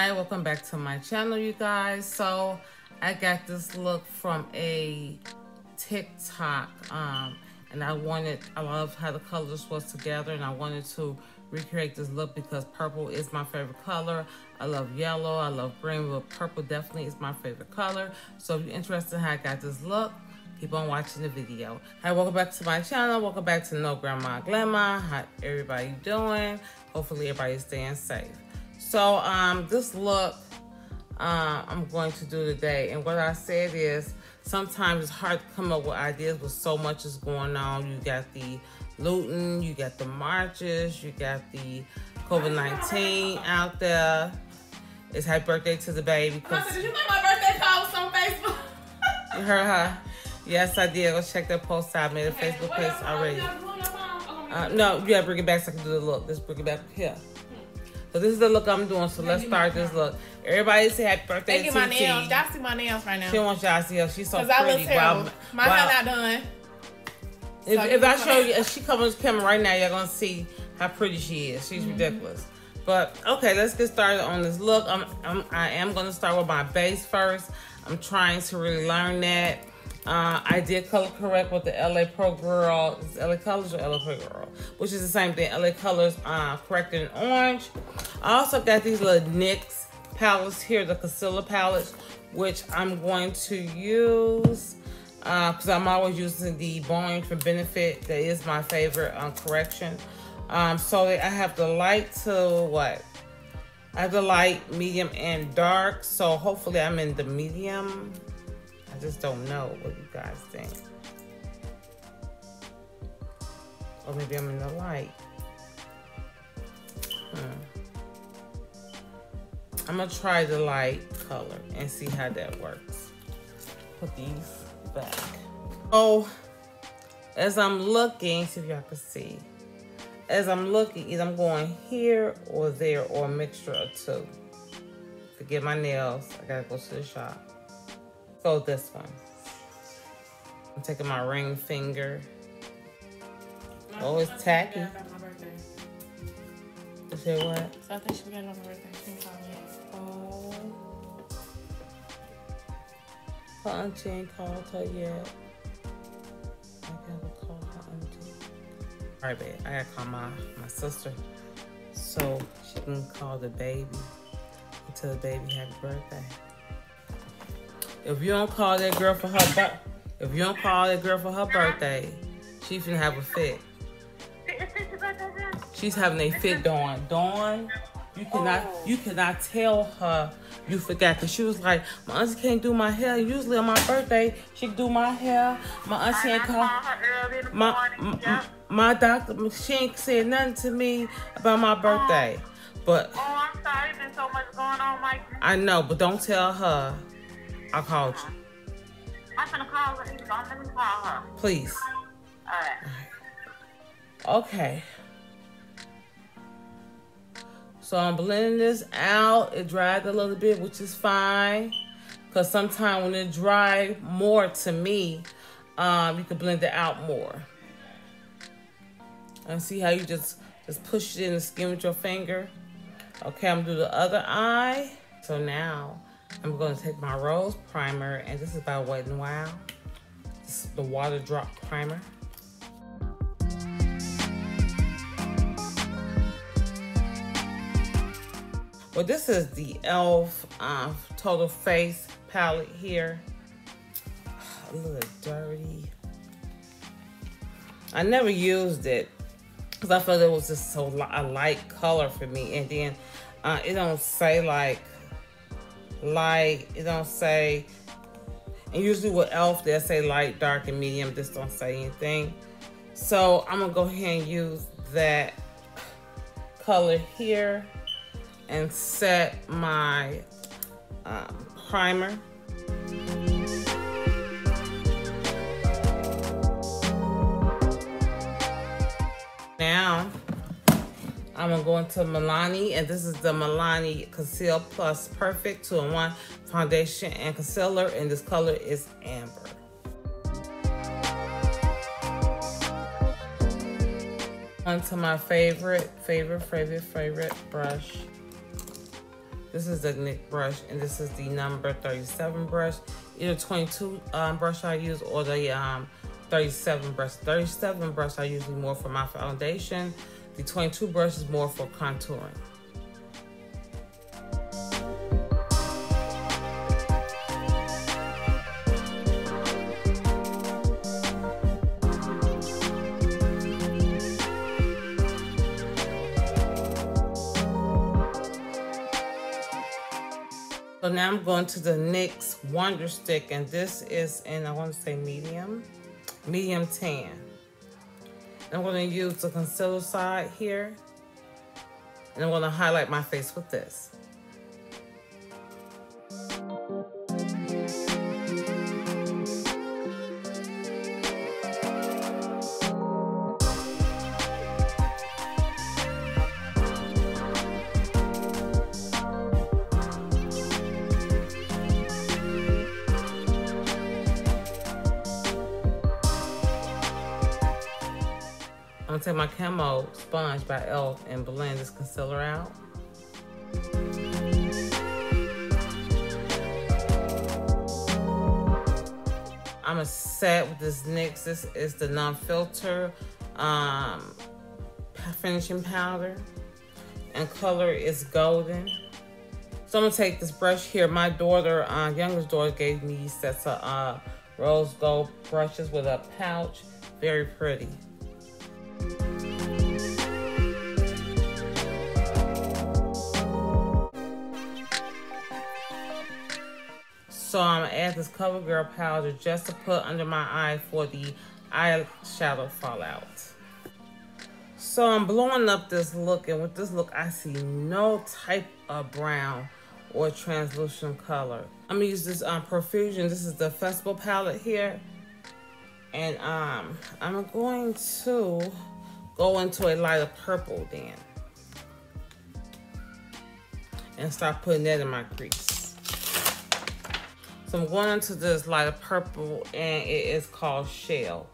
Hi, welcome back to my channel, you guys. So I got this look from a TikTok, um, and I wanted, I love how the colors was together, and I wanted to recreate this look because purple is my favorite color. I love yellow, I love green, but purple definitely is my favorite color. So if you're interested in how I got this look, keep on watching the video. Hi, welcome back to my channel. Welcome back to No Grandma Glamma. How everybody doing? Hopefully everybody's staying safe. So um, this look uh, I'm going to do today, and what I said is sometimes it's hard to come up with ideas with so much is going on. You got the looting, you got the marches, you got the COVID-19 out there. It's happy birthday to the baby. Did you make my birthday post on Facebook? you heard her? Yes, I did. Go check that post out. I made a Okay, Facebook post already. You have it on your phone? Oh, Uh, no, you gotta bring it back so I can do the look. Let's bring it back here. So this is the look I'm doing. So let's start this look. Everybody say happy birthday They get my nails. Y'all see my nails right now. She don't y'all to see her. She's so Cause I pretty. look terrible. Wow. My Wow. hair not done. If, So if I show you, if she comes camera right now, you're gonna see how pretty she is. She's Mm-hmm. ridiculous. But okay, let's get started on this look. I'm, I'm I am gonna start with my base first. I'm trying to really learn that. Uh, I did color correct with the LA Pro Girl. Is it LA Colors or LA Pro Girl? Which is the same thing. LA Colors uh, corrected in orange. I also got these little NYX palettes here, the concealer palettes, which I'm going to use because I'm always using the Boi-ing for Benefit. That is my favorite um, correction. Um, so I have the light to what? I have the light, medium, and dark. So hopefully I'm in the medium. I just don't know what you guys think. Or maybe I'm in the light. Hmm. I'm gonna try the light color and see how that works. Put these back. Oh, as I'm looking, see if y'all can see. As I'm looking, either I'm going here or there or a mixture of two. Forget my nails. I gotta go to the shop. Go this one. I'm taking my ring finger. Oh, it's tacky. You say what? So I think she forgot it on my birthday. She didn't call me. Oh. Her auntie ain't called her yet. I gotta call her auntie. All right, babe. I gotta call my, my sister so she can call the baby and tell the baby happy birthday. If you don't call that girl for her if you don't call that girl for her birthday, she finna have a fit. She's having a fit, Dawn. Dawn, you cannot you cannot tell her you forgot because she was like, my auntie can't do my hair. Usually on my birthday, she can do my hair. My auntie ain't call my, my my doctor. She ain't said nothing to me about my birthday. Oh, but Oh, I'm sorry. There's so much going on, Mike. I know, but don't tell her I called you, I'm gonna call her. Don't let me call her. please. All right. Okay. So I'm blending this out. It dried a little bit, which is fine. Because sometimes when it dry more to me, um, you can blend it out more. And see how you just, just push it in the skin with your finger? Okay, I'm gonna do the other eye. So now I'm gonna take my rose primer, and this is by Wet n Wild. This is the water drop primer. Well, this is the e.l.f. Uh, Total Face palette here. A little dirty. I never used it because I felt it was just so li- a light color for me. And then uh, it don't say like light. It don't say. And usually with e.l.f. they'll say light, dark, and medium. This don't say anything. So I'm gonna go ahead and use that color here and set my um, primer. Now, I'm gonna go into Milani, and this is the Milani Conceal Plus Perfect 2-in-1 Foundation and Concealer, and this color is Amber. Onto my favorite, favorite, favorite, favorite brush. This is the NYX brush, and this is the number 37 brush. Either 22 um, brush I use or the um, 37 brush. 37 brush I usually more for my foundation. The 22 brush is more for contouring. So now I'm going to the NYX Wonder Stick, and this is in, I want to say medium, medium tan. I'm going to use the concealer side here, and I'm going to highlight my face with this. I'm gonna take my Camo Sponge by e.l.f. and blend this concealer out. I'm a set with this NYX. This is the non-filter um, finishing powder. And color is golden. So I'm gonna take this brush here. My daughter, uh, youngest daughter gave me sets of uh, rose gold brushes with a pouch. Very pretty. So I'm gonna add this CoverGirl powder just to put under my eye for the eyeshadow fallout. So I'm blowing up this look and with this look I see no type of brown or translucent color. I'm gonna use this um, Profusion. This is the Festival palette here. And um, I'm going to go into a lighter purple then. And start putting that in my crease. So I'm going into this lighter purple and it is called Shell.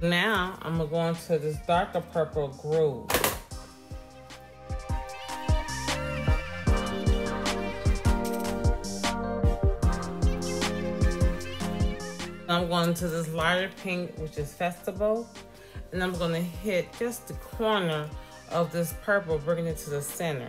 Now I'm gonna go into this darker purple groove. I'm going to this lighter pink, which is Festival. And I'm gonna hit just the corner of this purple, bringing it to the center.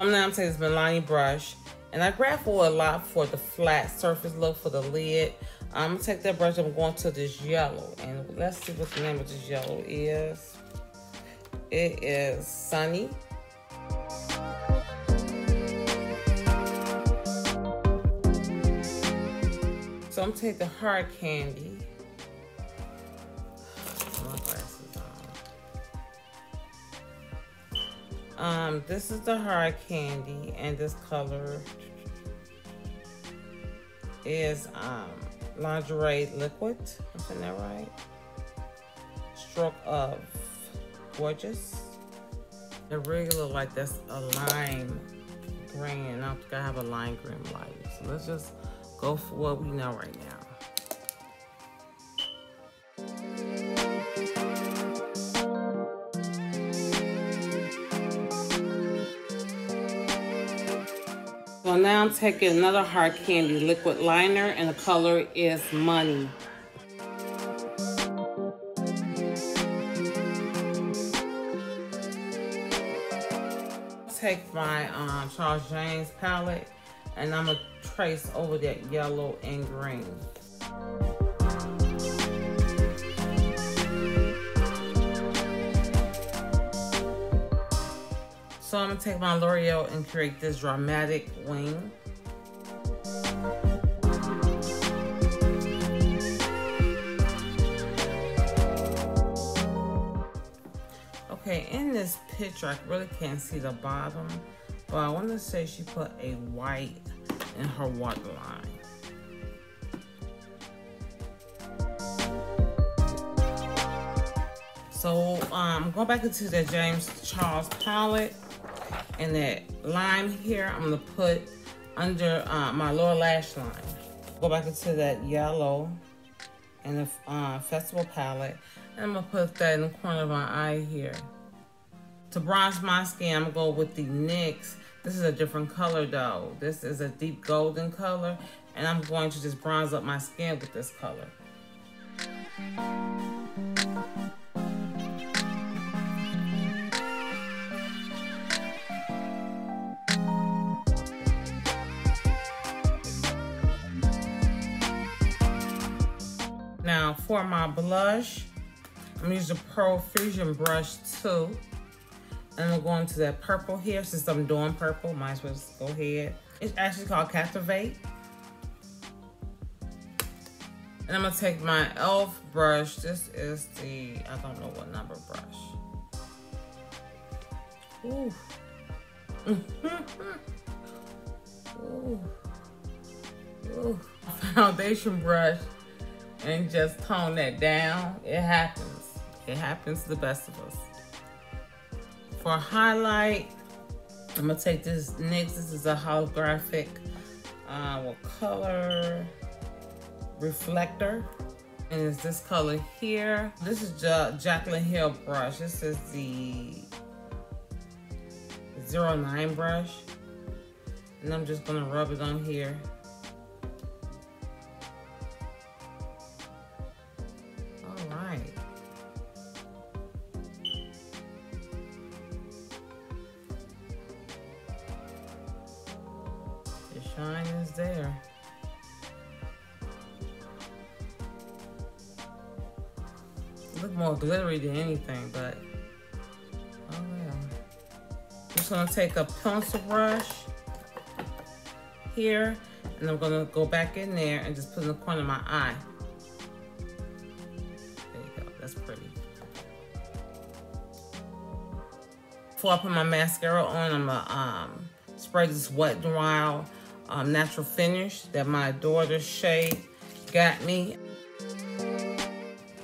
I'm now taking this Milani brush, and I grab for a lot for the flat surface look for the lid. I'm gonna take that brush, I'm going to this yellow, and let's see what the name of this yellow is. It is Sunny. I'm taking the hard candy. Um, this is the hard candy, and this color is um lingerie liquid. I'm saying that right. Stroke of gorgeous. It really look like that's a lime green. I think I have a lime green light. So let's just go for what we know right now. So now I'm taking another hard candy liquid liner and the color is money. Take my um, Charles James palette and I'm gonna trace over that yellow and green. So I'm gonna take my L'Oreal and create this dramatic wing. Okay, in this picture, I really can't see the bottom, but I want to say she put a white in her waterline. So um, going back into the James Charles palette, And that lime here, I'm gonna put under uh, my lower lash line. Go back into that yellow and the uh, Festival palette. And I'm gonna put that in the corner of my eye here. To bronze my skin, I'm gonna go with the NYX. This is a different color though. This is a deep golden color. And I'm going to just bronze up my skin with this color. Now for my blush, I'm using Profusion brush too. And I'm going to that purple here. Since I'm doing purple, might as well just go ahead. It's actually called Captivate. And I'm gonna take my e.l.f. brush. This is the, I don't know what number brush. Ooh. Ooh. Ooh. Foundation brush and just tone that down. It happens. It happens to the best of us. For highlight, I'm gonna take this NYX. This is a holographic, uh, what color? Reflector. And it's this color here. This is ja Jaclyn Hill brush. This is the 09 brush. And I'm just gonna rub it on here. Shine is there. Look more glittery than anything, but oh yeah. I'm just gonna take a pencil brush here, and I'm gonna go back in there and just put in the corner of my eye. There you go, that's pretty. Before I put my mascara on, I'm gonna um, spray this Wet n Wild um, natural finish that my daughter Shay got me.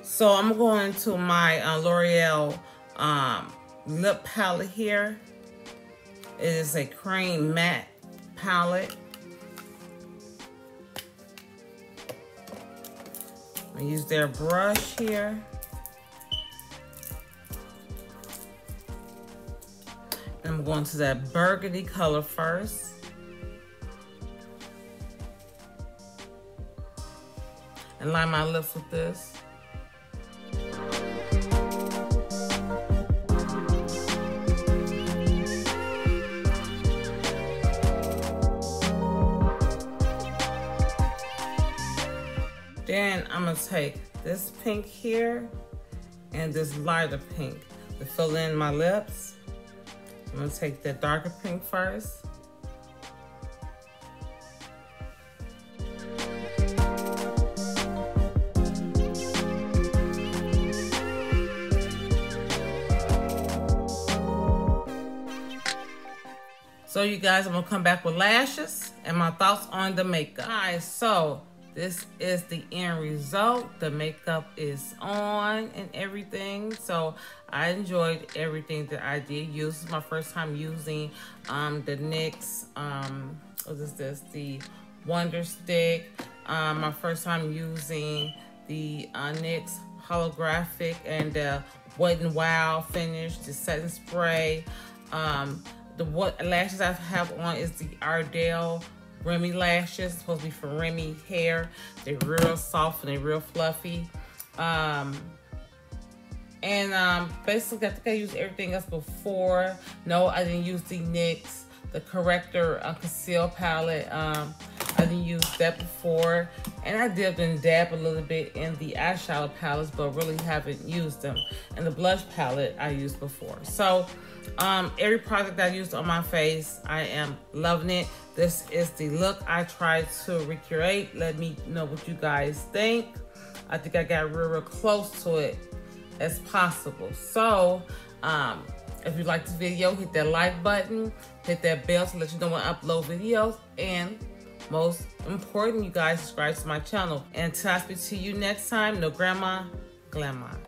So I'm going to my uh, L'Oreal um, lip palette here. It is a cream matte palette. I use their brush here. I'm going to that burgundy color first. And line my lips with this. Then I'm gonna take this pink here and this lighter pink to fill in my lips. I'm gonna take the darker pink first. You guys, I'm gonna come back with lashes and my thoughts on the makeup. All right, so this is the end result. The makeup is on and everything. So I enjoyed everything that I did use. This is my first time using um, the NYX, um, what is this? The Wonder Stick. Um, my first time using the uh, NYX holographic and the Wet and Wild finish, the setting spray. Um, the what lashes I have on is the Ardell Remy lashes. supposed to be for Remy hair. They're real soft and they're real fluffy. Um, and um, basically, I think I used everything else before. No, I didn't use the NYX, the corrector uh, conceal palette. Um, I didn't use that before. And I dipped and dab a little bit in the eyeshadow palettes, but really haven't used them. And the blush palette I used before. So um, every product I used on my face, I am loving it. This is the look I tried to recreate. Let me know what you guys think. I think I got real, real close to it as possible. So, um, if you like this video, hit that like button, hit that bell to let you know when I upload videos, and most important, you guys subscribe to my channel. And until I speak to you next time, no grandma, glamma.